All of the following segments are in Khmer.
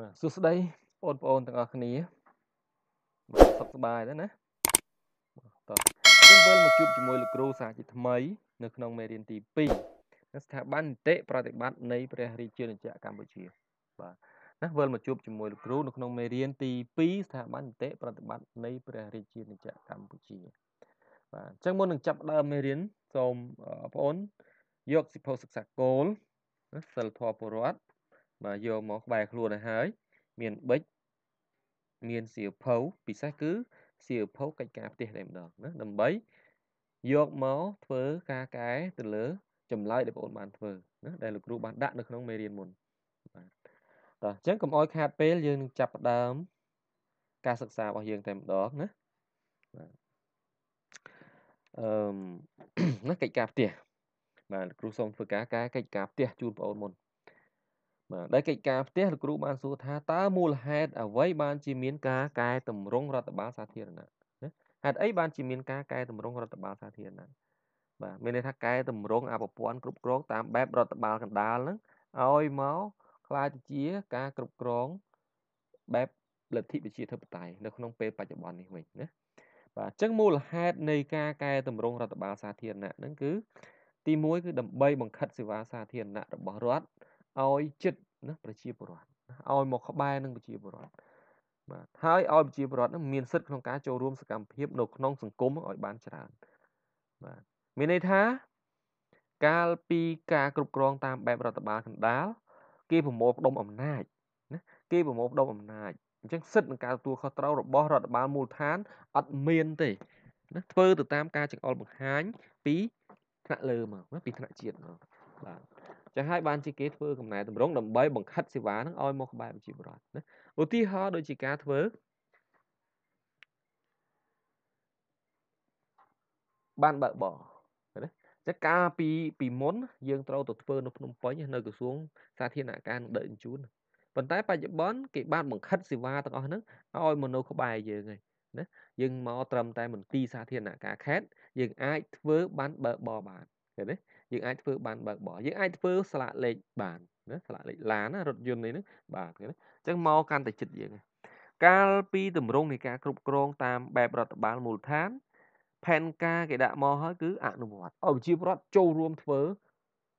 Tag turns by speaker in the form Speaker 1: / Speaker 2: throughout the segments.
Speaker 1: បាទសួស្តីបងប្អូនទាំងអស់គ្នាបាទសុខសប្បាយដែរណាបាទតោះយើងវិលមកជួបជាមួយលោកគ្រូសាជាថ្មី នៅក្នុងមេរៀនទី2នៅស្ថាប័ននីតិប្រតិបត្តិនៃព្រះរាជាណាចក្រកម្ពុជា បាទណាវិលមកជួបជាមួយលោកគ្រូនៅក្នុងមេរៀនទី2ស្ថាប័ននីតិប្រតិបត្តិនៃព្រះរាជាណាចក្រកម្ពុជាបាទអញ្ចឹងមុននឹងចាប់ដើមមេរៀនសូមបងប្អូនយកសិភៅសិក្សាគោលសិលធម៌ពលរដ្ឋ បាទយកមកក្បែរខ្លួនឲ្យហើយ មានប៊ិចមានសៀវភៅពិសេសគឺសៀវភៅកិច្ចការផ្ទះតែម្ដងណាដើម្បីយកមកធ្វើការកែទៅលើចម្លើយដែលបងប្អូនបានធ្វើណាដែលលោកគ្រូបានដាក់នៅក្នុងមេរៀនមុនបាទតោះអញ្ចឹងកុំអោយខាតពេលយើងនឹងចាប់ផ្ដើមការសិក្សារបស់យើងតែម្ដងណាបាទអឺណាកិច្ចការផ្ទះបាទគ្រូសូមធ្វើការកែកិច្ចការផ្ទះជូនបងប្អូនមុន បាទដែលកិច្ចការផ្ទះលោកគ្រូបានសួរថាតើមូលហេតុអ្វីបានជាមានការកែតម្រង់រដ្ឋបាលសាធារណៈណាហេតុអីបានជាមានការកែតម្រង់រដ្ឋបាលសាធារណៈបាទមានន័យថាកែតម្រង់អបព័ន្ធគ្រប់គ្រងតាមបែបរដ្ឋបាលកណ្ដាលហ្នឹងឲ្យមកខ្លាចជាការគ្រប់គ្រងបែបលទ្ធិប្រជាធិបតេយ្យនៅក្នុងពេលបច្ចុប្បន្ននេះវិញណាបាទអញ្ចឹងមូលហេតុនៃការកែតម្រង់រដ្ឋបាលសាធារណៈហ្នឹងគឺទី1គឺដើម្បីបង្ខិតសេវាសាធារណៈរបស់រដ្ឋ ឲ្យចិត្តណាប្រជាពលរដ្ឋឲ្យមកក្បែរនឹងប្រជាពលរដ្ឋបាទហើយឲ្យប្រជាពលរដ្ឋនឹងមានសិទ្ធិក្នុងការចូលរួមសកម្មភាពនៅក្នុងសង្គមឲ្យបានច្រើនបាទមានន័យថាកាលពីការគ្រប់គ្រងតាមបែបរដ្ឋបាលកណ្ដាលគេប្រមូលផ្ដុំអំណាចណាគេប្រមូលផ្ដុំអំណាចអញ្ចឹងសិទ្ធិក្នុងការទទួលខុសត្រូវរបស់រដ្ឋបាលមូលដ្ឋានអត់មានទេណាធ្វើទៅតាមការចង្អុលបង្ហាញពីថ្នាក់លើមកពីថ្នាក់ជាតិមកបាទ ចឹងហើយបានជាគេធ្វើកំណែតម្រង់ដើម្បីបង្ខិតសេវានឹងឲ្យមកក្បែរប្រជាពលរដ្ឋណាឧទាហរណ៍ដូចជាការធ្វើបានបើកបរណាចឹងកាលពីពីមុនយើងត្រូវទៅធ្វើនៅភ្នំពេញនៅក្រសួងសាធារណការនឹងដឹកជញ្ជូនប៉ុន្តែបច្ចុប្បន្នគេបានបង្ខិតសេវាទាំងអស់ហ្នឹងឲ្យមកនៅក្បែរយើងហើយណាយើងមកត្រឹមតែមន្ទីរសាធារណការខេត្តយើងអាចធ្វើបានបើកបរបានឃើញទេ យើងអាចធ្វើបានបើកបរយើងអាចធ្វើស្លាកលេខបានណាស្លាកលេខឡានណារថយន្តនេះបាទឃើញទេអញ្ចឹងមកកាន់តែចិត្តយើងកាលពីតម្រង់នៃការគ្រប់គ្រងតាមបែបរដ្ឋបាលមូលដ្ឋានផែនការគេដាក់មកហើយគឺអនុវត្តឲ្យប្រជាពលរដ្ឋចូលរួមធ្វើ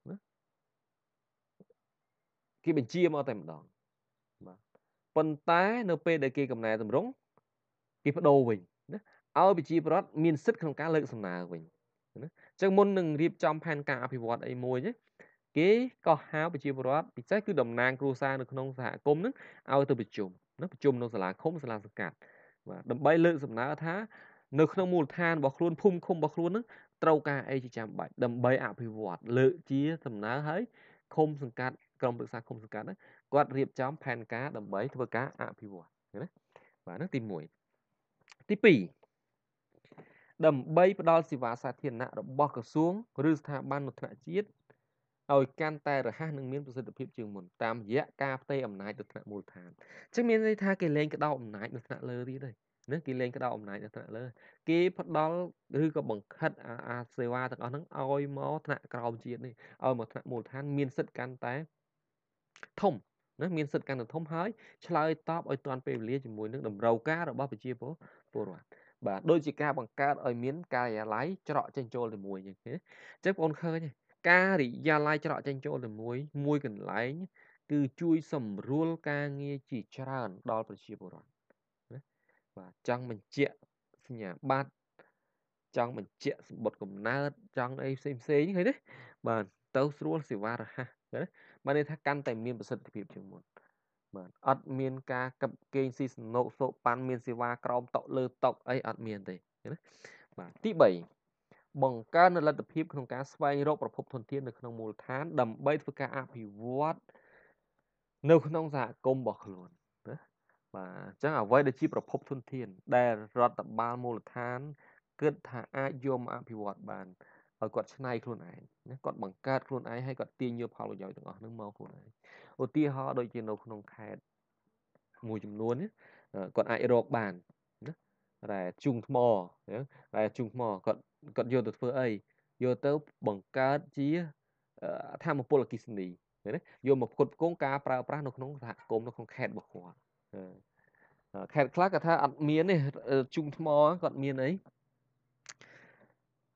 Speaker 1: ណាគេបញ្ជាមកតែម្ដងបាទប៉ុន្តែនៅពេលដែលគេកំណែតម្រង់គេបដូរវិញណាឲ្យប្រជាពលរដ្ឋមានសិទ្ធិក្នុងការលើកសំណើវិញ ណាអញ្ចឹងមុននឹងរៀបចំផែនការអភិវឌ្ឍអីមួយគេក៏ហៅប្រជាពលរដ្ឋពិសេសគឺតំណាងគ្រួសារនៅក្នុងសហគមន៍នឹងឲ្យទៅប្រជុំណាប្រជុំនៅសាលាឃុំសាលាសង្កាត់បាទដើម្បីលើកសំណើថានៅក្នុងមូលដ្ឋានរបស់ខ្លួនភូមិឃុំរបស់ខ្លួននឹងត្រូវការអីជាចាំបាច់ដើម្បីអភិវឌ្ឍលើកជាសំណើឲ្យឃុំសង្កាត់ក្រុមប្រឹក្សាឃុំសង្កាត់ហ្នឹងគាត់រៀបចំផែនការដើម្បីធ្វើការអភិវឌ្ឍណាបាទហ្នឹងទី1ទី2 ដើម្បីផ្ដល់សេវាសាធារណៈរបស់ក្រសួងឬស្ថាប័ននៅថ្នាក់ជាតិឲ្យកាន់តែរហ័សនិងមានប្រសិទ្ធភាពជាងមុនតាមរយៈការផ្ទេរអំណាចទៅថ្នាក់មូលដ្ឋានអញ្ចឹងមានន័យថាគេលែងក្តោបអំណាចនៅថ្នាក់លើទៀតហើយណាគេលែងក្តោបអំណាចនៅថ្នាក់លើ គេផ្ដល់ឬក៏បង្ខិតអាសេវាទាំងអស់ហ្នឹងឲ្យមកថ្នាក់ក្រោមជាតិនេះឲ្យមកថ្នាក់មូលដ្ឋានមានសិទ្ធិកាន់តែធំណាមានសិទ្ធិកាន់តែធំហើយឆ្លើយតបឲ្យទាន់ពេលវេលាជាមួយនឹងតម្រូវការរបស់ប្រជាពលរដ្ឋ បាទដូចជាការបង្កើតឲ្យមានការិយាល័យច្រកចេញចូលទៅមួយអញ្ចឹងអញ្ចឹងបងប្អូនឃើញការិយាល័យច្រកចេញចូលទៅមួយមួយកន្លែងគឺជួយសម្រួលការងារជាច្រើនដល់ប្រជាពលរដ្ឋណាបាទចង់បញ្ជាក់សញ្ញាបត្រចង់បញ្ជាក់សម្បត្តិកំណើតចង់អីផ្សេងផ្សេងឃើញទេបាទទៅស្រួលសេវារហ័សណាបានន័យថាកាន់តែមានប្រសិទ្ធភាពជាងមុន បាទអត់មានការកឹបកេងស៊ីសនុកសោប៉ាន់មានសេវាក្រោមតុលើតុអីអត់មានទេណាបាទទី3បង្កើនលទ្ធភាពក្នុងការស្វែងរកប្រភពធនធាននៅក្នុងមូលដ្ឋាន ដើម្បីធ្វើការអភិវឌ្ឍនៅក្នុងសហគមន៍របស់ខ្លួនណាបាទអញ្ចឹងអ្វីដែលជាប្រភពធនធាន ដែលរដ្ឋបាលមូលដ្ឋានគិតថាអាចយកមកអភិវឌ្ឍបាន ឲ្យគាត់ឆ្នៃខ្លួនឯងណាគាត់បង្កើតខ្លួនឯងហើយគាត់ទាញយកផលប្រយោជន៍ទាំងអស់ហ្នឹងមកខ្លួនឯងឧទាហរណ៍ដូចជានៅក្នុងខេត្តមួយចំនួនគាត់អាចរកបានណាតែជុងថ្មតែជុងថ្មគាត់គាត់យកទៅធ្វើអីយកទៅបង្កើតជាធម្មពលអគិសនីឃើញទេយកមកផ្គត់ផ្គង់ការប្រើប្រាស់នៅក្នុងសហគមន៍នៅក្នុងខេត្តរបស់គាត់ខេត្តខ្លះគាត់ថាអត់មានទេជុំថ្មគាត់មានអី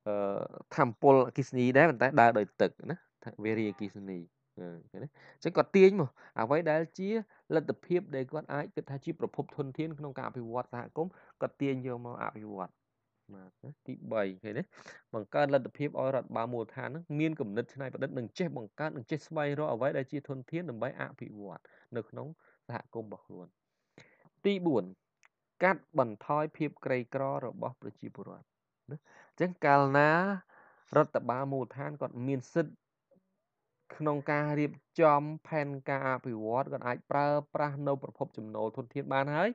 Speaker 1: អឺធម្មពលអគិសនីដែរប៉ុន្តែដើរដោយទឹកណាវារីអគិសនីឃើញទេអញ្ចឹងគាត់ទាញមកអ្វីដែលជាលទ្ធភាពដែលគាត់អាចគិតថាជាប្រភពធនធានក្នុងការអភិវឌ្ឍសហគមន៍គាត់ទាញយកមកអភិវឌ្ឍបាទទី3ឃើញទេបង្កើតលទ្ធភាពឲ្យរដ្ឋបាលមូលដ្ឋាននឹងមានគំនិតច្នៃប្រឌិតនិងចេះបង្កើតនិងចេះស្វែងរកអ្វីដែលជាធនធានដើម្បីអភិវឌ្ឍនៅក្នុងសហគមន៍របស់ខ្លួនទី4កាត់បន្ថយភាពក្រីក្ររបស់ប្រជាពលរដ្ឋ ណាអញ្ចឹងកាលណារដ្ឋបាលមូលដ្ឋានគាត់មានសិទ្ធិក្នុងការរៀបចំផែនការអភិវឌ្ឍគាត់អាចប្រើប្រាស់នៅប្រភពចំណូលធនធានបានហើយ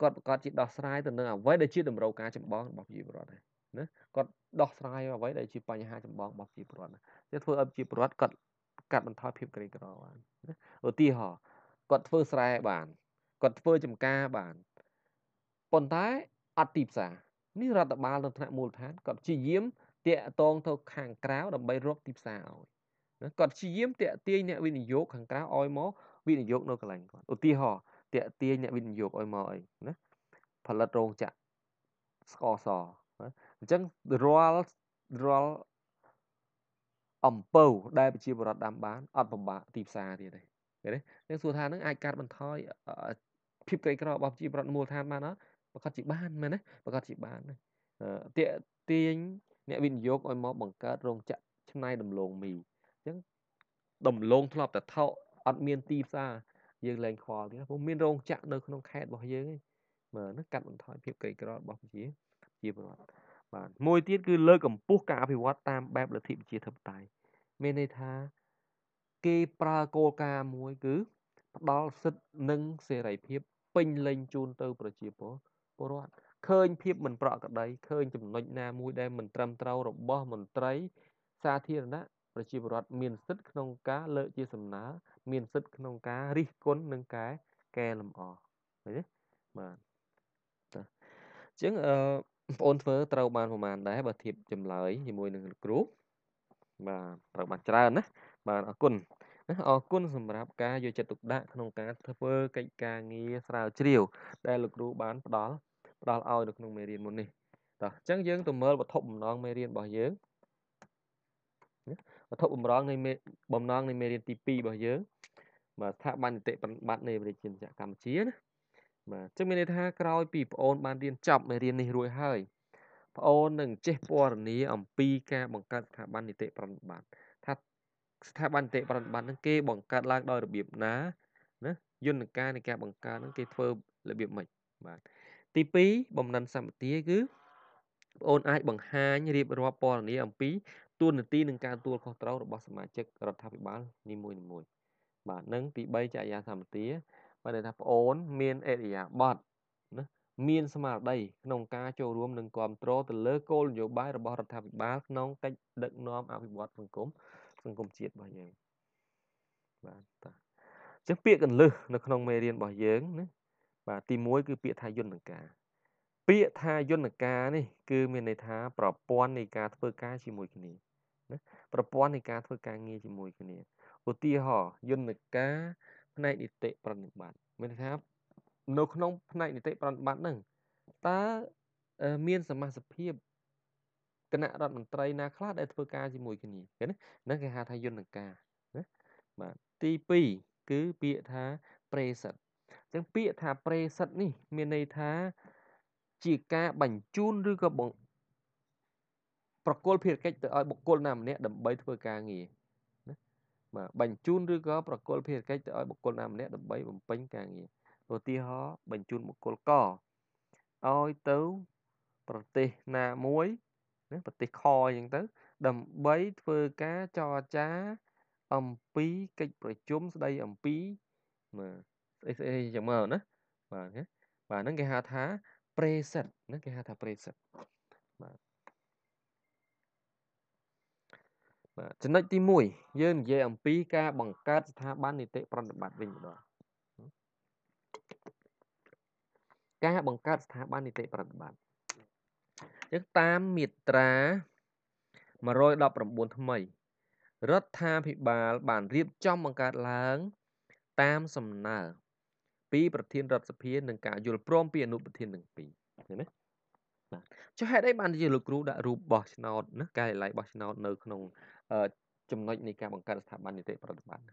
Speaker 1: គាត់ប្រកាសជាដោះស្រាយទៅនឹងអ្វីដែលជាតម្រូវការចម្បងរបស់ប្រជាពលរដ្ឋដែរណាគាត់ដោះស្រាយអ្វីដែលជាបញ្ហាចម្បងរបស់ប្រជាពលរដ្ឋណាធ្វើឲ្យប្រជាពលរដ្ឋគាត់កាត់បន្ថយភាពក្រីក្របានណាឧទាហរណ៍គាត់ធ្វើស្រែបានគាត់ធ្វើចំការបានប៉ុន្តែអត់ទីផ្សារ នេះរដ្ឋបាលនៅថ្នាក់មូលដ្ឋានគាត់ព្យាយាមតាក់ទងទៅខាងក្រៅដើម្បីរកទីផ្សារឲ្យណាគាត់ព្យាយាមតាក់ទាញអ្នកវិនិយោគខាងក្រៅឲ្យមកវិនិយោគនៅកន្លែងគាត់ឧទាហរណ៍តាក់ទាញអ្នកវិនិយោគឲ្យមកអីណាផលិតរោងចក្រស្ករសអញ្ចឹងរាល់រាល់អំពៅដែលប្រជាពលរដ្ឋដាំបានអត់ពិបាកទីផ្សារទៀតទេឃើញទេនឹងសួរថានឹងអាចកាត់បន្ថយភាពក្រីក្ររបស់ប្រជាពលរដ្ឋមូលដ្ឋានបានអត់ ប្រកាសជាបានមែនទេប្រកាសជាបានតាក់ទាញអ្នកវិនិយោគឲ្យមកបង្កើតរោងចក្រឆ្នៃដំឡូងមីអញ្ចឹងដំឡូងធ្លាប់តែថោកអត់មានទីផ្សារយើងលែងខ្វល់ទៀតព្រោះមានរោងចក្រនៅក្នុងខេត្តរបស់យើងឯងបាទនឹងកាត់បន្ថយភាពក្រីក្ររបស់ប្រជាជាពលរដ្ឋបាទមួយទៀតគឺលើកកម្ពស់ការអភិវឌ្ឍតាមបែបលទ្ធិប្រជាធិបតេយ្យមានន័យថាគេប្រើគោលការណ៍មួយគឺផ្ដល់សិទ្ធិនិងសេរីភាពពេញលេញជូនទៅប្រជាពលរដ្ឋ ឃើញភាពមិនប្រក្រតីឃើញចំណុចណាមួយដែលមិនត្រឹមត្រូវរបស់មន្ត្រីសាធារណៈប្រជាពលរដ្ឋមានសិទ្ធិក្នុងការលើកជាសំណើមានសិទ្ធិក្នុងការរិះគន់និងកែកែលម្អឃើញទេបាទអញ្ចឹងអឺបងប្អូនធ្វើត្រូវបានប្រហែលដែរបើធៀបចម្លើយជាមួយនឹងលោកគ្រូបាទត្រូវបានច្រើនណាបាទអរគុណ អរគុណសម្រាប់ការយកចិត្តទុកដាក់ក្នុងការធ្វើកិច្ចការងារស្រាវជ្រាវ ដែលលោកគ្រូបានផ្ដល់ផ្ដល់ឲ្យនៅក្នុងមេរៀនមុននេះតោះអញ្ចឹងយើងទៅមើលវត្ថុបំណងមេរៀនរបស់យើងវត្ថុបំរុងនៃបំណងនៃមេរៀនទី2របស់យើងបាទស្ថាប័ននីតិប្រតិបត្តិនៃវិទ្យាល័យកម្ពុជាណាបាទចឹងមានន័យថាក្រោយពីប្អូនបានរៀនចប់មេរៀននេះរួចហើយប្អូននឹងចេះពណ៌នាអំពីការបង្កើតស្ថាប័ននីតិប្រតិបត្តិថា ស្ថាប័ននីតិប្រតិបត្តិនឹងគេបង្កើតឡើងដោយរបៀបណាណាយន្តការនៃការបង្កើតនឹងគេធ្វើរបៀបម៉េចបាទទី2បំណិនសម្បទាគឺប្អូនអាចបង្ហាញរៀបរាប់ពណ៌នាអំពីទួនាទីនិងការទួលខុសត្រូវរបស់សមាជិករដ្ឋាភិបាលនីមួយៗបាទនឹងទី3ចរិយាសម្បទាបាទថាប្អូនមានអរិយាប័ត្រណាមានស្មារតីក្នុងការចូលរួមនិងគ្រប់គ្រងទៅលើគោលនយោបាយរបស់រដ្ឋាភិបាលក្នុងកិច្ចដឹកនាំអភិវឌ្ឍសង្គម សង្គមជាតិរបស់យើងបាទតាអញ្ចឹងពាក្យកន្លឹះនៅក្នុងមេរៀនរបស់យើងណាបាទទី1គឺពាក្យថាយន្តការ ពាក្យថាយន្តការនេះ គឺមានន័យថាប្រព័ន្ធនៃការធ្វើការជាមួយគ្នាណាប្រព័ន្ធនៃការធ្វើការងារជាមួយគ្នាឧទាហរណ៍យន្តការផ្នែកនីតិប្រតិបត្តិមានន័យថានៅក្នុងផ្នែកនីតិប្រតិបត្តិហ្នឹងតើមានសមាជិកភាព គណៈរដ្ឋមន្ត្រីណាខ្លះដែលធ្វើការជាមួយគ្នាឃើញហ្នឹងគេហៅថាយន្តការណាបាទទី2គឺពាក្យថាប្រេសិតអញ្ចឹងពាក្យថាប្រេសិតនេះ មានន័យថាជាការបញ្ជូនឬក៏ប្រគល់ភារកិច្ចទៅឲ្យបុគ្គលណាម្នាក់ដើម្បីធ្វើការងារណាបាទបញ្ជូនឬក៏ប្រគល់ភារកិច្ចទៅឲ្យបុគ្គលណាម្នាក់ដើម្បីបំពេញការងារឧទាហរណ៍បញ្ជូនបុគ្គលកឲ្យទៅប្រទេសណាមួយ ណាប្រទេសខអញ្ចឹងទៅ ដើម្បីធ្វើការចរចាអំពីកិច្ចប្រជុំស្ដីអំពីបាទស្អីស្អីចឹងមកណាបាទបាទហ្នឹងគេហៅថាប្រេសិតណាគេហៅថាប្រេសិតបាទបាទចំណុចទី1យើងនិយាយអំពីការបង្កើតស្ថាប័ននីតិប្រតិបត្តិវិញម្ដងការបង្កើតស្ថាប័ននីតិប្រតិបត្តិ ចឹងតាមមាត្រា119ថ្មី រដ្ឋាភិបាលបានរៀបចំបង្កើតឡើង តាមសំណើពីប្រធានរដ្ឋសភានិងការយល់ព្រមពីអនុប្រធានទាំងពីរឃើញទេបាទចុះហេតុអីបានជាលោកគ្រូដាក់រូបបោះឆ្នោតណាការិយាល័យបោះឆ្នោតនៅក្នុងចំណុចនៃការបង្កើតស្ថាប័ននីតិប្រតិបត្តិ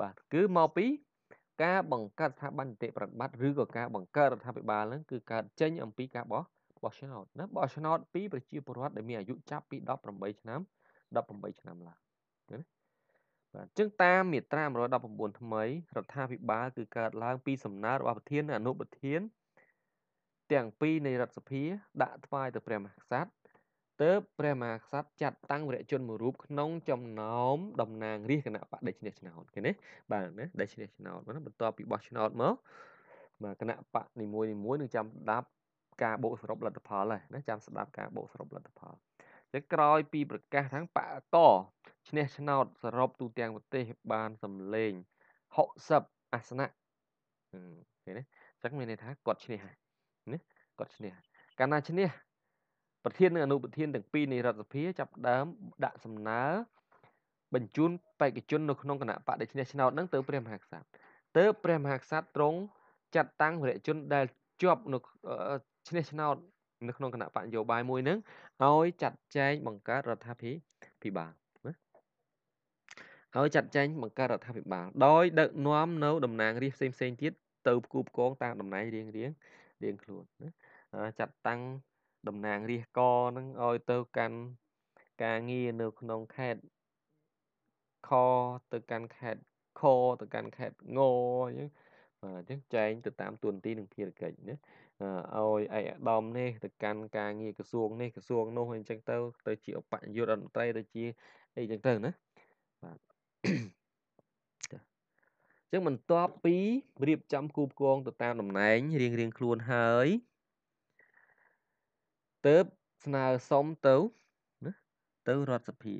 Speaker 1: បាទគឺមកពីការបង្កើតស្ថាប័ននីតិប្រតិបត្តិឬក៏ការបង្កើតរដ្ឋាភិបាលហ្នឹងគឺកើតចេញអំពីការបោះ បោះឆ្នោតណាបោះឆ្នោតពីប្រជាពលរដ្ឋដែលមានអាយុចាប់ពី18ឆ្នាំ18ឆ្នាំឡើងណាបាទអញ្ចឹងតាមមាត្រា119ថ្មីរដ្ឋាភិបាលគឺកើតឡើងពីសំណើរបស់ប្រធាននិងអនុប្រធានទាំងពីរនៃរដ្ឋសភាដាក់ថ្វាយទៅព្រះមហាក្សត្រទើបព្រះមហាក្សត្រចាត់តាំងវរជនមួយរូបក្នុងចំណោមតំណាងរាស្ត្រគណៈបកដេកឈ្នះឆ្នោតឃើញទេបាទណាដេកឈ្នះឆ្នោតបន្ទាប់ពីបោះឆ្នោតមកបាទគណៈបកនីមួយៗនឹងចាំស្ដាប់ ការបូកសរុបលទ្ធផលហើយណាចាំស្ដាប់ការបូកសរុបលទ្ធផលតែក្រោយពីប្រកាសថាបកកឈ្នះឆ្នោតសរុបទូទាំងប្រទេសបានសម្លេង60អាសនៈឃើញទេអញ្ចឹងមានន័យថាគាត់ឈ្នះហើយណាគាត់ឈ្នះកាលណាឈ្នះប្រធាននិងអនុប្រធានទាំងពីរនៃរដ្ឋសភាចាប់ដើមដាក់សំណើបញ្ជូនបេក្ខជននៅក្នុងគណៈបកដែលឈ្នះឆ្នោតហ្នឹងទៅព្រះមហាក្សត្រទៅព្រះមហាក្សត្រទ្រង់ចាត់តាំងវរជនដែលជាប់នៅ ឈ្នះឆ្នោតនៅក្នុងគណៈបកនយោបាយមួយហ្នឹងឲ្យចាត់ចែងបង្កើតរដ្ឋាភិបាលណាហើយចាត់ចែងបង្កើតរដ្ឋាភិបាលដោយដឹកនាំនៅតំណាងរាស្ត្រផ្សេងៗទៀតទៅគូបកងតាមតំណែងរៀងរៀងរៀងខ្លួនណាចាត់តាំងតំណាងរាស្ត្រកនឹងឲ្យទៅកាន់ការងារនៅក្នុងខេត្តខទៅកាន់ខេត្តខទៅកាន់ខេត្តងអញ្ចឹងបាទអញ្ចឹងចែងទៅតាមទួនាទីនិងភារកិច្ចណា ឲ្យឯកឧត្តមនេះទៅកាន់ការងារក្រសួងនេះក្រសួងនោះអញ្ចឹងទៅទៅជាឧបនាយករដ្ឋមន្ត្រីទៅជាអីអញ្ចឹងទៅណាបាទចឹងបន្ទាប់ពីរៀបចំគូបគងទៅតាមតំណែងរៀងរៀងខ្លួនហើយទៅស្នើសុំទៅណាទៅរដ្ឋសភា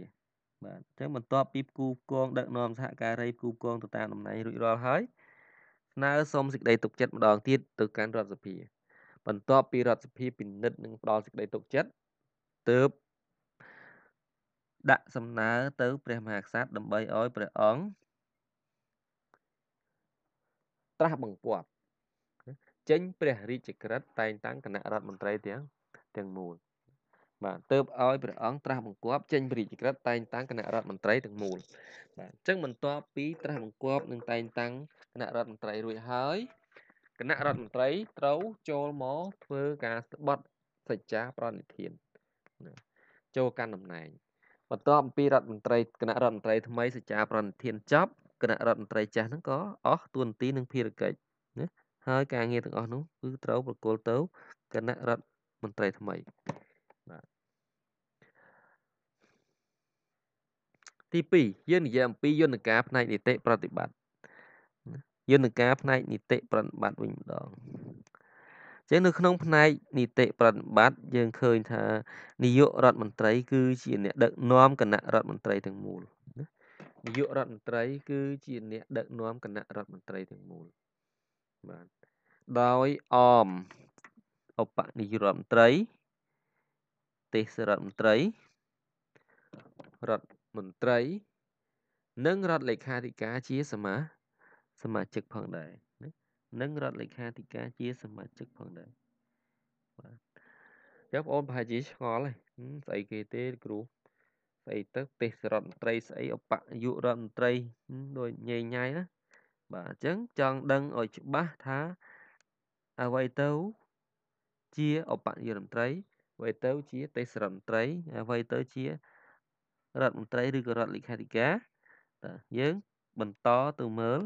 Speaker 1: បាទអញ្ចឹងបន្ទាប់ពីគូគងដឹកនាំសហការីគូគងទៅតាមតំណែងរួចរាល់ហើយស្នើសុំសេចក្តីទុកចិត្តម្ដងទៀតទៅកាន់រដ្ឋសភា បន្ទាប់ពីរដ្ឋសភាពិនិត្យនិងផ្ដល់សេចក្តីទុកចិត្តទើបដាក់សំណើទៅព្រះមហាក្សត្រដើម្បីឲ្យព្រះអង្គត្រាស់បង្គាប់ចេញព្រះរាជក្រឹត្យតែងតាំងគណៈរដ្ឋមន្ត្រីទាំងទាំងមូលបាទទៅឲ្យព្រះអង្គត្រាស់បង្គាប់ចេញព្រះរាជក្រឹត្យតែងតាំងគណៈរដ្ឋមន្ត្រីទាំងមូលបាទអញ្ចឹងបន្ទាប់ពីត្រាស់បង្គាប់និងតែងតាំងគណៈរដ្ឋមន្ត្រីរួចហើយ គណៈរដ្ឋមន្ត្រីត្រូវចូលមកធ្វើការស្បត់សច្ចាប្រណិធានចូលកាន់តំណែងបន្ទាប់ពីរដ្ឋមន្ត្រីគណៈរដ្ឋមន្ត្រីថ្មីសច្ចាប្រណិធានចប់គណៈរដ្ឋមន្ត្រីចាស់ហ្នឹងក៏អស់ទួនាទីនិងភារកិច្ចណាហើយការងារទាំងអស់នោះគឺត្រូវប្រគល់ទៅគណៈរដ្ឋមន្ត្រីថ្មីបាទទី2យើងនិយាយអំពីយន្តការផ្នែកនីតិប្រតិបត្តិ យន្តការផ្នែកនីតិប្រតិបត្តិវិញម្ដងចឹងនៅក្នុងផ្នែកនីតិប្រតិបត្តិយើងឃើញថានាយករដ្ឋមន្ត្រី គឺជាអ្នកដឹកនាំគណៈរដ្ឋមន្ត្រីទាំងមូលនាយករដ្ឋមន្ត្រី គឺជាអ្នកដឹកនាំគណៈរដ្ឋមន្ត្រីទាំងមូលបាទដោយអមឧបនាយករដ្ឋមន្ត្រីទេសរដ្ឋមន្ត្រីរដ្ឋមន្ត្រី និងរដ្ឋលេខាធិការជាសមា សមាជិកផងដែរណានិងរដ្ឋលេខាធិការជាសមាជិកផងដែរបាទចាំបងប្អូនប្រហែលជាឆ្ងល់ហើយស្អីគេទេគ្រូស្អីទៅទេសរដ្ឋមន្ត្រីស្អីអបយុរដ្ឋមន្ត្រីដូចញ៉ៃញ៉ៃណាបាទអញ្ចឹងចង់ដឹងឲ្យច្បាស់ថាអ្វីទៅជាឧបនាយករដ្ឋមន្ត្រីអ្វីទៅជាទេសរដ្ឋមន្ត្រីអ្វីទៅជារដ្ឋមន្ត្រីឬក៏រដ្ឋលេខាធិការតើយើងបន្តទៅមើល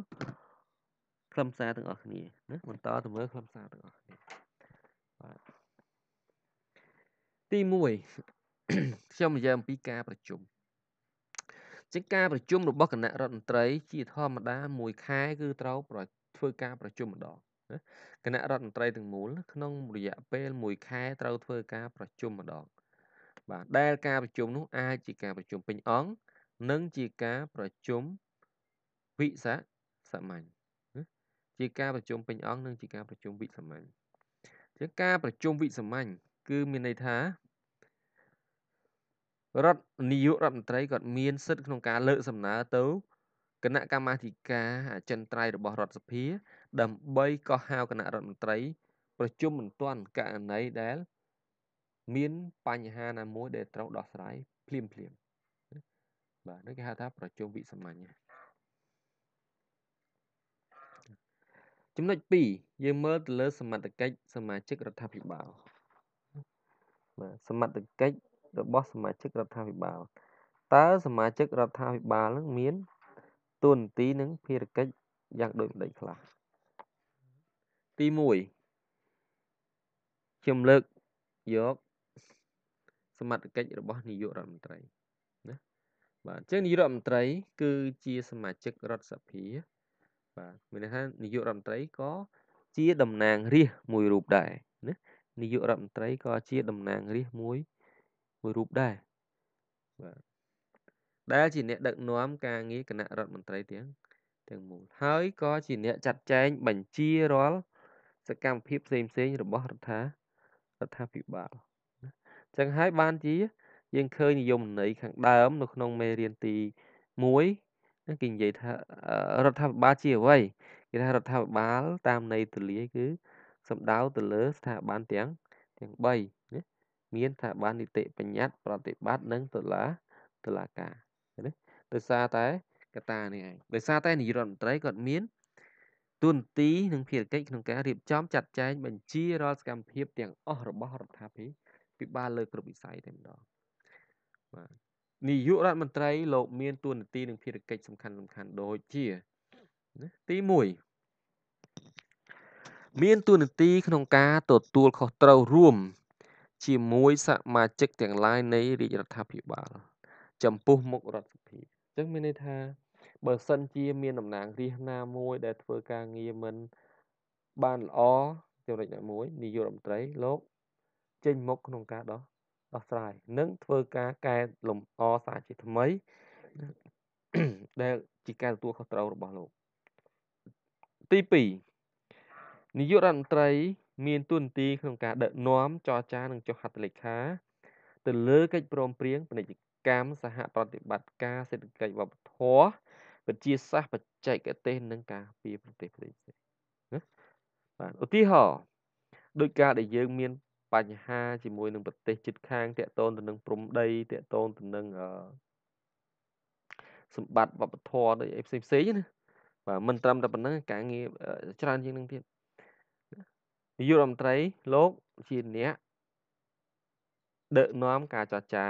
Speaker 1: ខ្លឹមសារទាំងអស់គ្នាណាបន្តទៅមើលខ្លឹមសារទាំងអស់គ្នាបាទទី1ខ្ញុំនិយាយអំពីការប្រជុំជាការប្រជុំរបស់គណៈរដ្ឋមន្ត្រី ជាធម្មតាមួយខែគឺត្រូវធ្វើការប្រជុំម្ដងណាគណៈរដ្ឋមន្ត្រីទាំងមូលក្នុងរយៈពេល1ខែត្រូវធ្វើការប្រជុំម្ដងបាទដែលការប្រជុំនោះអាចជាការប្រជុំពេញអង្គនិងជាការប្រជុំវិសាសាមញ្ញ ជាការប្រជុំពេញអង្គនិងជាការប្រជុំវិសាមញ្ញជាការប្រជុំវិសាមញ្ញគឺមានន័យថារដ្ឋនាយករដ្ឋមន្ត្រីគាត់មានសិទ្ធិក្នុងការលើកសំណើទៅគណៈកម្មាធិការអចិន្ត្រៃយ៍របស់រដ្ឋសភា ដើម្បីកោះហៅគណៈរដ្ឋមន្ត្រី ប្រជុំមិនទាន់ករណីដែល មានបញ្ហាណាមួយដែលត្រូវដោះស្រាយភ្លាមភ្លាមបាទនេះគេហៅថាប្រជុំវិសាមញ្ញ ចំណុច2យើងមើលទៅលើសមត្ថកិច្ចសមាជិករដ្ឋាភិបាលបាទសមត្ថកិច្ចរបស់សមាជិករដ្ឋាភិបាលតើសមាជិករដ្ឋាភិបាលនឹងមានទួនាទីនិងភារកិច្ចយ៉ាងដូចម្តេចខ្លះទី1ខ្ញុំលើកយកសមត្ថកិច្ចរបស់នាយករដ្ឋមន្ត្រីណាបាទអញ្ចឹងនាយករដ្ឋមន្ត្រី គឺជាសមាជិករដ្ឋសភា បាទមានន័យថានាយករដ្ឋមន្ត្រីក៏ជាតំណាងរាស្ត្រមួយរូបដែរណានាយករដ្ឋមន្ត្រីក៏ជាតំណាងរាស្ត្រមួយមួយរូបដែរបាទដែលជាអ្នកដឹកនាំការងារគណៈរដ្ឋមន្ត្រីទាំងទាំងមូលហើយក៏ជាអ្នកចាត់ចែងបញ្ជារាល់សកម្មភាពផ្សេងផ្សេងរបស់រដ្ឋារដ្ឋាភិបាលចឹងហើយបានជាយើងឃើញនិយមន័យខាងដើម នៅក្នុងមេរៀនទី1 គេនិយាយថារដ្ឋាភិបាលជាអ្វីគេថារដ្ឋាភិបាល តាមន័យទូលាយគឺសំដៅទៅលើស្ថាប័នទាំងទាំង3ណាមានស្ថាប័ននីតិបញ្ញត្តិប្រតិបត្តិនិងតុលាតុលាការណាដោយសារតែកត្តានេះឯងដោយសារតែនាយរដ្ឋមន្ត្រីគាត់មានទួនាទីនិងភារកិច្ចក្នុងការរៀបចំចាត់ចែងបញ្ជារាល់សកម្មភាពទាំងអស់របស់រដ្ឋាភិបាលលើគ្រប់វិស័យតែម្ដងបាទ នាយករដ្ឋមន្ត្រីលោកមានទួនាទីនិងភារកិច្ចសំខាន់សំខាន់ដូចជាណាទី1មានទួនាទីក្នុងការទទួលខុសត្រូវរួម ជាមួយសមាជិកទាំងឡាយនៃរាជរដ្ឋាភិបាល ចំពោះមុខរដ្ឋសភាអញ្ចឹងមានន័យថាបើសិនជាមានតំណាងរាស្ត្រណាមួយ ដែលធ្វើការងារមិនបានល្អចំណុចណាមួយនាយករដ្ឋមន្ត្រីលោកចេញមុខក្នុងការដោះ ដោះស្រាយនិងធ្វើការកែលម្អសារជាថ្មី ដែលជាការទទួលខុសត្រូវរបស់លោកទី2នាយករដ្ឋមន្ត្រី មានទួនាទីក្នុងការដឹកនាំចរចានិងចុះហត្ថលេខា ទៅលើកិច្ចព្រមព្រៀងពាណិជ្ជកម្មសហប្រតិបត្តិការសេដ្ឋកិច្ចវប្បធម៌វិទ្យាសាស្ត្របច្ចេកទេសនិងការពារប្រទេសផ្សេងៗណាបាទឧទាហរណ៍ដោយការដែលយើងមាន បញ្ហាជាមួយនឹងប្រទេសជិតខាងតាក់ទងទៅនឹងព្រំដីតាក់ទងទៅនឹងសម្បត្តិវប្បធម៌ដូចអីផ្សេងផ្សេងណាបាទមិនត្រឹមតែប៉ុណ្ណឹងការងារច្រើនជាងនឹងទៀតនាយករដ្ឋមន្ត្រីលោកជាអ្នកដឹកនាំការចរចា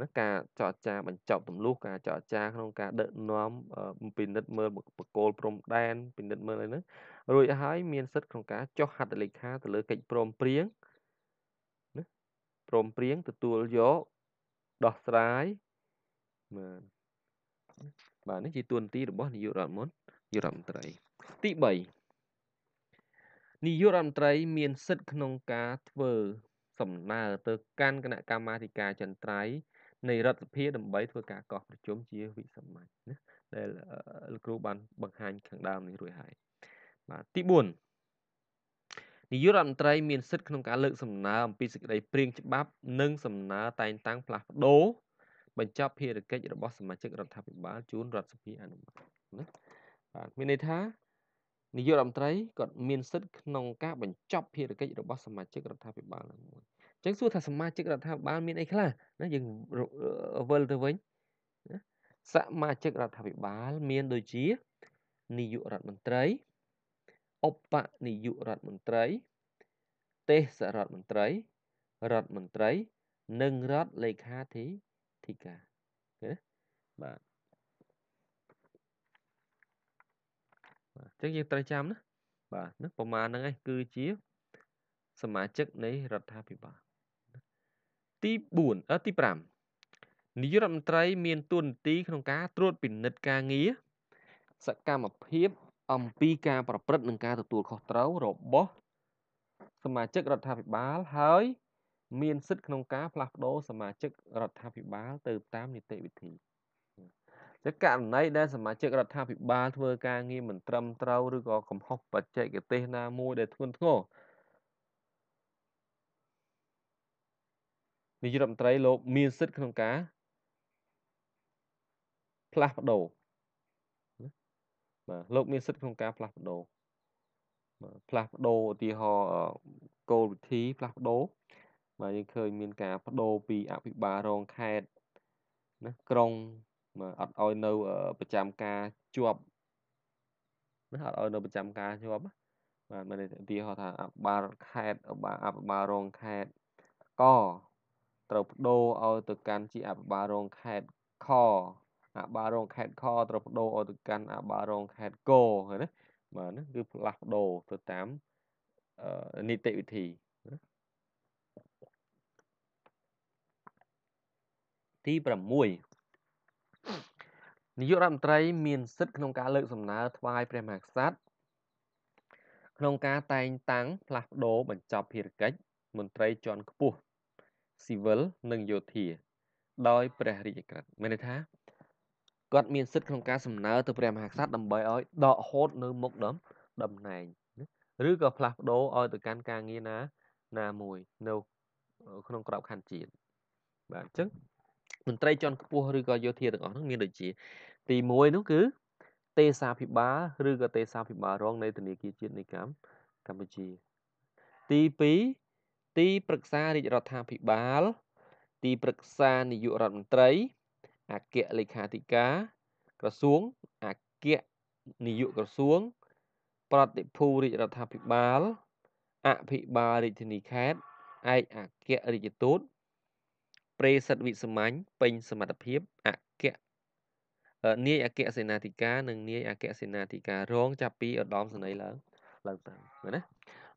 Speaker 1: ណាការចរចាបញ្ចប់ទម្លុះការចរចាក្នុងការដឹកនាំពិនិត្យមើលបកគោលព្រំដែនពិនិត្យមើលអីហ្នឹងរួចហើយមានសិទ្ធិក្នុងការចុះហត្ថលេខាទៅលើកិច្ចព្រមព្រៀងណា ព្រមព្រៀងទទួលយកដោះស្រាយបាទបាទនេះជាទួនាទីរបស់នាយករដ្ឋមន្ត្រីរដ្ឋមន្ត្រីទី3នាយករដ្ឋមន្ត្រីមានសិទ្ធិក្នុងការធ្វើសំណើទៅកាន់គណៈកម្មាធិការចន្ទ្រៃនៃរដ្ឋសភាដើម្បីធ្វើការកោះប្រជុំជាវិសាមញ្ញណាដែលលោកគ្រូបានបង្ហាញខាងដើមនេះរួចហើយបាទទី4 នាយករដ្ឋមន្ត្រីមានសិទ្ធិក្នុងការលើកសំណើអំពីសេចក្តីព្រៀងច្បាប់និងសំណើតែងតាំងផ្លាស់ប្ដូរបញ្ចប់ភារកិច្ចរបស់សមាជិករដ្ឋាភិបាលជូនរដ្ឋសភាអនុម័តណាបាទមានន័យថានាយករដ្ឋមន្ត្រីគាត់មានសិទ្ធិក្នុងការបញ្ចប់ភារកិច្ចរបស់សមាជិករដ្ឋាភិបាលនឹងមួយអញ្ចឹងសួរថាសមាជិករដ្ឋាភិបាលមានអីខ្លះណាយើងវិលទៅវិញណាសមាជិករដ្ឋាភិបាលមានដូចជានាយករដ្ឋមន្ត្រី ឧបនាយករដ្ឋមន្ត្រី ទេសរដ្ឋមន្ត្រី រដ្ឋមន្ត្រី និងរដ្ឋលេខាធិធិការណាបាទបាទអញ្ចឹងយើងត្រូវចាំណាបាទណាប្រមាណហ្នឹងឯងគឺជា សមាជិកនៃរដ្ឋាភិបាលទី4អឺទី5នាយករដ្ឋមន្ត្រី មានទួនាទីក្នុងការត្រួតពិនិត្យការងារសកម្មភាព អំពីការប្រព្រឹត្តនិងការទទួលខុសត្រូវរបស់សមាជិករដ្ឋាភិបាលហើយមានសិទ្ធិក្នុងការផ្លាស់ប្ដូរសមាជិករដ្ឋាភិបាលទៅតាមនីតិវិធីជាករណីដែលសមាជិករដ្ឋាភិបាលធ្វើការងារមិនត្រឹមត្រូវឬក៏កំហុសបច្ចេកទេសណាមួយដែលធ្ងន់ធ្ងរនាយករដ្ឋមន្ត្រីលោកមានសិទ្ធិក្នុងការផ្លាស់ប្ដូរ បាទលោកមានសិទ្ធិក្នុងការផ្លាស់ប្ដូរបាទផ្លាស់ប្ដូរឧទាហរណ៍គោលវិធីផ្លាស់ប្ដូរបាទយើងឃើញមានការបដូរពីអភិបាលរងខេត្តណាក្រុងបាទអត់ឲ្យនៅប្រចាំការជាប់ណាអត់ឲ្យនៅប្រចាំការជាប់បាទមានឧទាហរណ៍ថាអភិបាលខេត្តអភិបាលរងខេត្តកត្រូវបដូរឲ្យទៅកាន់ជាអភិបាលរងខេត្តខ អភិបាលរងខេត្តខត្រូវបដូរឲ្យទៅកាន់អភិបាលរងខេត្តកឃើញណាបាទហ្នឹងគឺផ្លាស់ប្ដូរទៅតាមនីតិវិធីទី6នាយករដ្ឋមន្ត្រីមានសិទ្ធិក្នុងការលើកសំណើថ្វាយព្រះមហាក្សត្រក្នុងការតែងតាំងផ្លាស់ប្ដូរបញ្ចប់ភារកិច្ចមន្ត្រីជាន់ខ្ពស់ស៊ីវិលនិងយោធាដោយព្រះរាជក្រឹត្យមានន័យថា គាត់មានសិទ្ធិក្នុងការសំណើទៅព្រះមហាក្សត្រដើម្បីឲ្យដកហូតនៅមុខដំតំណែងឬក៏ផ្លាស់ប្ដូរឲ្យទៅកាន់ការងារណាណាមួយនៅក្នុងក្របខ័ណ្ឌជាតិបាទអញ្ចឹងមន្ត្រីជាន់ខ្ពស់ឬក៏យោធាទាំងអស់ហ្នឹងមានដូចជា ទី1នោះគឺទេសាភិបាលឬក៏ទេសាភិបាលរងនៃធនាគារជាតិនៃកម្ពុជា ទី2ទីប្រឹក្សារាជរដ្ឋាភិបាល ទីប្រឹក្សានាយករដ្ឋមន្ត្រី អគ្គលេខាធិការក្រសួងអគ្គនាយកក្រសួង ប្រតិភូរាជរដ្ឋាភិបាលអភិបាលរាជធានីខេត្តឯកអគ្គរាជទូតព្រេសិទ្ធវិសាមញ្ញពេញសមត្ថភាពអគ្គនាយអគ្គសេនាធិការនិងនាយអគ្គសេនាធិការរងចាប់ពីឧត្តមសេនីយ៍ឡើងឡើងទៅណា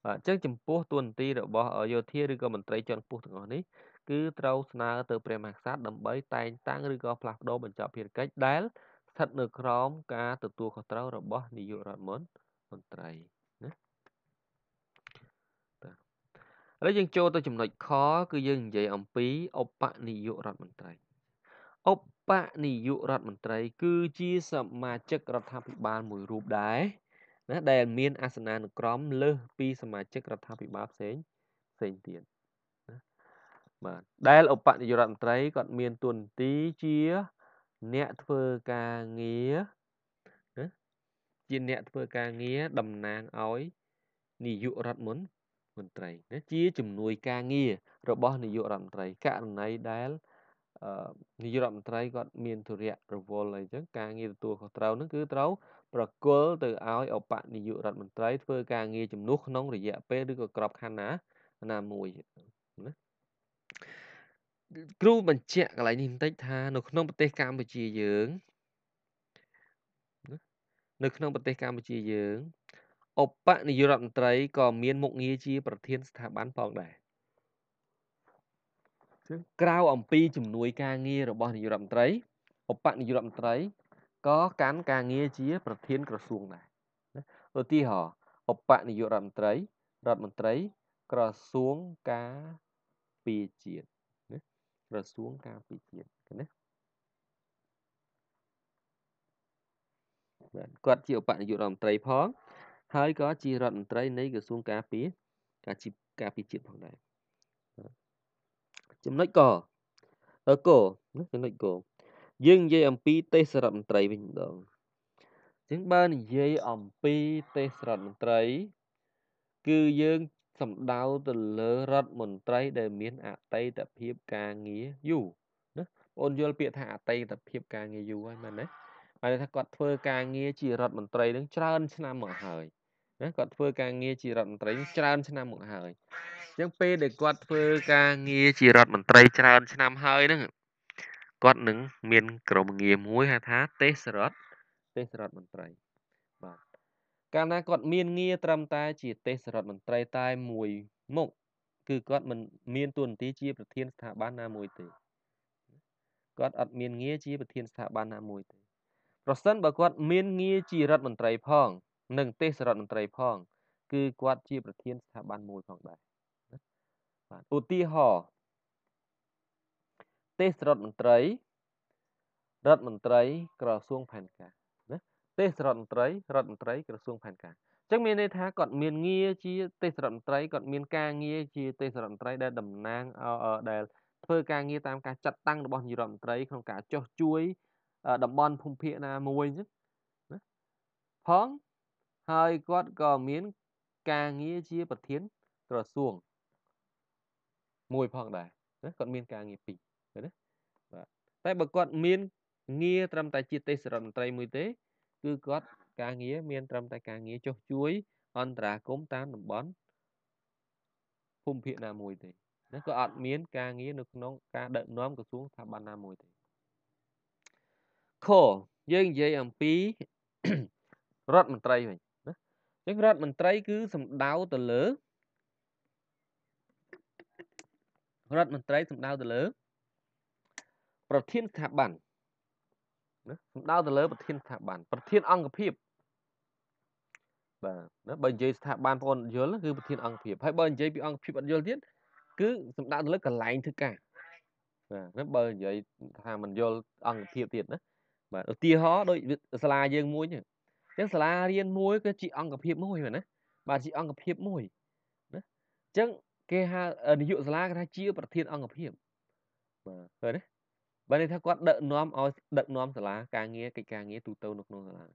Speaker 1: បាទអញ្ចឹងចំពោះទួនាទីរបស់យោធាឬក៏មន្ត្រីជាន់ខ្ពស់ទាំងអស់នេះ គឺត្រូវស្នើទៅព្រះមហាក្សត្រដើម្បីតែងតាំងឬក៏ផ្លាស់ប្ដូរបញ្ចប់ភារកិច្ចដែលស្ថិតនៅក្រោមការទទួលខុសត្រូវរបស់នាយករដ្ឋមន្ត្រីណាឥឡូវយើងចូលទៅចំណុចខគឺយើងនិយាយអំពីឧបនាយករដ្ឋមន្ត្រីឧបនាយករដ្ឋមន្ត្រី គឺជាសមាជិករដ្ឋាភិបាលមួយរូបដែរណាដែលមានអាសនានុក្រមលើសពីសមាជិករដ្ឋាភិបាលផ្សេងផ្សេងទៀតណា បាទដែលឧបនាយករដ្ឋមន្ត្រីគាត់មានទួនាទីជា អ្នកធ្វើការងារណាជាអ្នកធ្វើការងារតំណាងឲ្យនាយករដ្ឋមន្មន្ត្រីណាជាជំនួយការងាររបស់នាយករដ្ឋមន្ត្រីករណីដែលនាយករដ្ឋមន្ត្រីគាត់មានធុរៈរវល់អីចឹងការងារទទួលខុសត្រូវហ្នឹងគឺត្រូវប្រគល់ទៅឲ្យឧបនាយករដ្ឋមន្ត្រីធ្វើការងារជំនួសក្នុងរយៈពេលឬក៏ក្របខ័ណ្ឌណាណាមួយណា គ្រូបញ្ជាក់កន្លែងនេះបន្តិចថានៅក្នុងប្រទេសកម្ពុជាយើងនៅក្នុងប្រទេសកម្ពុជាយើងឧបនាយករដ្ឋមន្ត្រីក៏មានមុខងារជា ប្រធានស្ថាប័នផងដែរក្រៅអំពីជំនួយការងាររបស់នាយករដ្ឋមន្ត្រីឧបនាយករដ្ឋមន្ត្រីក៏កាន់ការងារជា ប្រធានក្រសួងដែរឧទាហរណ៍ឧបនាយករដ្ឋមន្ត្រីរដ្ឋមន្ត្រីក្រសួងការ ពារជាតិណាក្រសួងការពារជាតិណាបាទគាត់ជាឧបនាយករដ្ឋមន្ត្រីផង ហើយក៏ជារដ្ឋមន្ត្រីនៃក្រសួងការពារការជីការពារជាតិផងដែរចំណុចកកចំណុចកយើងនិយាយអំពីទេសរដ្ឋមន្ត្រីវិញម្ដងអញ្ចឹងបើនិយាយអំពីទេសរដ្ឋមន្ត្រី គឺយើង សំដៅទៅលើរដ្ឋមន្ត្រីដែលមានអតីតភាពការងារយូរណាបងយល់ពាក្យថាអតីតភាពការងារយូរហើយមែនទេហើយថាគាត់ធ្វើការងារជារដ្ឋមន្ត្រីនឹងច្រើនឆ្នាំមកហើយណាគាត់ធ្វើការងារជារដ្ឋមន្ត្រីច្រើនឆ្នាំមកហើយអញ្ចឹងពេលដែលគាត់ធ្វើការងារជារដ្ឋមន្ត្រីច្រើនឆ្នាំហើយហ្នឹងគាត់នឹងមានក្រុមងារមួយហៅថាទេសរដ្ឋទេសរដ្ឋមន្ត្រីបាទ កាលណាគាត់មានងារត្រឹមតែជាទេសរដ្ឋមន្ត្រីតែមួយមុខគឺគាត់មិនមានទួនាទីជាប្រធានស្ថាប័នណាមួយទេគាត់អត់មានងារជាប្រធានស្ថាប័នណាមួយទេប្រសិនបើគាត់មានងារជារដ្ឋមន្ត្រីផង និងទេសរដ្ឋមន្ត្រីផង គឺគាត់ជាប្រធានស្ថាប័នមួយផងដែរបាទឧទាហរណ៍ទេសរដ្ឋមន្ត្រីរដ្ឋមន្ត្រីក្រសួងផែនការណា ទេសរដ្ឋមន្ត្រីរដ្ឋមន្ត្រីក្រសួងផែនការអញ្ចឹងមានន័យថាគាត់មានងារជាទេសរដ្ឋមន្ត្រីគាត់មានការងារជាទេសរដ្ឋមន្ត្រីដែលតំណាងដែលធ្វើការងារតាមការចាត់តាំងរបស់នាយករដ្ឋមន្ត្រីក្នុងការចុះជួយតំបន់ភូមិភាគណាមួយអញ្ចឹងណាផងហើយគាត់ក៏មានការងារជាប្រធានក្រសួងមួយផងដែរណាគាត់មានការងារពីរណាបាទតែបើគាត់មានងារត្រឹមតែជាទេសរដ្ឋមន្ត្រីមួយទេ គឺគាត់ការងារមានត្រឹមតែការងារចុះជួយ អន្តរាគមតាមតំបន់ភូមិភាគណាមួយទេណាក៏អត់មានការងារនៅក្នុងការដឹកនាំក្រសួងស្ថាប័នណាមួយទេខយើងនិយាយអំពីរដ្ឋមន្ត្រីវិញណាអញ្ចឹងរដ្ឋមន្ត្រី គឺសំដៅទៅលើរដ្ឋមន្ត្រីសំដៅទៅលើ ប្រធានស្ថាប័ន ណាសំដៅទៅលើប្រធានស្ថាប័នប្រធានអង្គភាពបាទណាបើនិយាយស្ថាប័នបងយល់គឺប្រធានអង្គភាពហើយបើនិយាយពីអង្គភាពអត់យល់ទៀតគឺសំដៅទៅលើកន្លែងធ្វើការបាទណាបើនិយាយថាមិនយល់អង្គភាពទៀតណាបាទឧទាហរណ៍ដូចសាលាយើងមួយអញ្ចឹងសាលារៀនមួយគឺជាអង្គភាពមួយបាទណាបាទជាអង្គភាពមួយណាអញ្ចឹងគេហៅនាយកសាលាគេថាជា ប្រធានអង្គភាពបាទឃើញទេ បើនេះថាគាត់ដឹកនាំឲ្យដឹកនាំសាលាការងារកិច្ចការងារទូទៅនៅក្នុងសាលា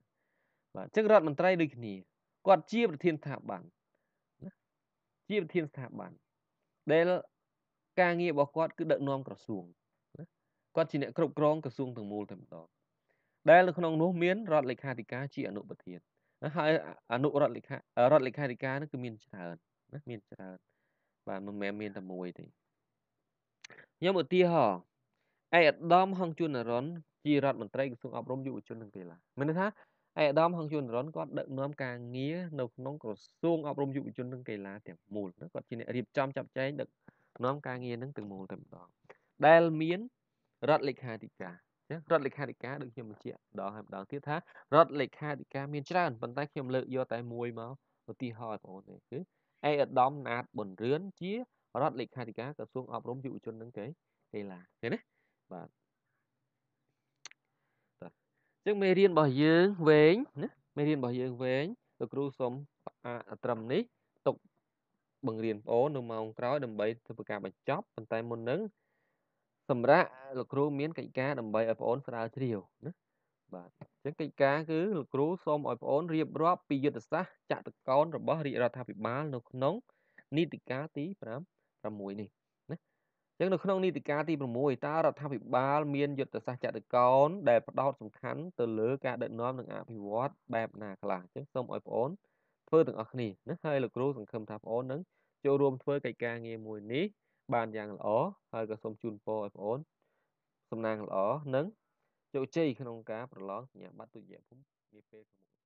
Speaker 1: បាទអញ្ចឹងរដ្ឋមន្ត្រីដូចគ្នាគាត់ជាប្រធានស្ថាប័នណាជាប្រធានស្ថាប័នដែលការងាររបស់គាត់គឺដឹកនាំក្រសួងណាគាត់ជាអ្នកគ្រប់គ្រងក្រសួងទាំងមូលតែម្ដងដែលនៅក្នុងនោះមានរដ្ឋលេខាធិការជាអនុប្រធានណាហើយអនុរដ្ឋលេខារដ្ឋលេខាធិការនោះគឺមានច្រើនណាមានច្រើនបាទមិនមែនមានតែមួយទេខ្ញុំឧទាហរណ៍ ឯកឧត្តមហងជួននរនជារដ្ឋមន្ត្រីក្រសួងអប់រំយុវជននិងកីឡាមានន័យថាឯកឧត្តមហងជួននរនគាត់ដឹកនាំការងារនៅក្នុងក្រសួងអប់រំយុវជននិងកីឡាទាំងមូលគាត់ជាអ្នករៀបចំចាត់ចែងដឹកនាំការងារនឹងទាំងមូលតែម្ដងដែលមានរដ្ឋលេខាធិការចឹងរដ្ឋលេខាធិការដូចខ្ញុំបញ្ជាក់ម្ដងហើយម្ដងទៀតថារដ្ឋលេខាធិការមានច្រើនប៉ុន្តែខ្ញុំលើកយកតែមួយមកឧទាហរណ៍បងប្អូនទេគឺឯកឧត្តមណាតប៊ុនរឿនជារដ្ឋលេខាធិការក្រសួងអប់រំយុវជននិងកីឡាឃើញទេ បាទតើអញ្ចឹងមេរៀនរបស់យើងវែងណាមេរៀនរបស់យើងវែងលោកគ្រូសូមត្រឹមនេះទុកបង្រៀនបងប្អូននៅម៉ោងក្រោយដើម្បីធ្វើការបញ្ចប់ប៉ុន្តែមុននឹងសម្រាប់លោកគ្រូមានកិច្ចការដើម្បីឲ្យបងប្អូនស្រាវជ្រាវណាបាទអញ្ចឹងកិច្ចការគឺលោកគ្រូសូមឲ្យបងប្អូនរៀបរាប់ពីយុទ្ធសាស្ត្រចតុកោណរបស់រាជរដ្ឋាភិបាលនៅក្នុងនីតិកាលទី5 6នេះ ចឹងនៅក្នុងនីតិកាលទី6តើរដ្ឋាភិបាលមានយុទ្ធសាស្ត្រចតុកោណដែលផ្ដោតសំខាន់ទៅលើការដឹកនាំនិងអភិវឌ្ឍបែបណាខ្លះចឹងសូមឲ្យបងប្អូនធ្វើទាំងអស់គ្នាណាហើយលោកគ្រូសង្ឃឹមថាបងប្អូននឹងចូលរួមធ្វើកិច្ចការងារមួយនេះបានយ៉ាងល្អហើយក៏សូមជូនពរឲ្យបងប្អូនសំណាងល្អនិងជោគជ័យក្នុងការប្រឡងសញ្ញាបត្រទុតិយភូមិនាពេលខាងមុខ